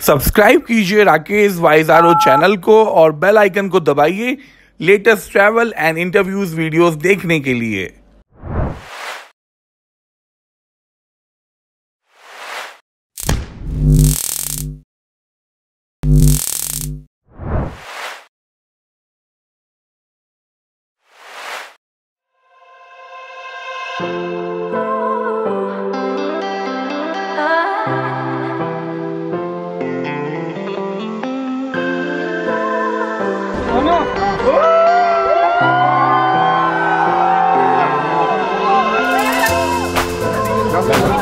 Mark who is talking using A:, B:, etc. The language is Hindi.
A: सब्सक्राइब कीजिए राकेश वाइजारो चैनल को और बेल आइकन को दबाइए latest travel and interviews videos देखने के लिए।
B: thank Gracias.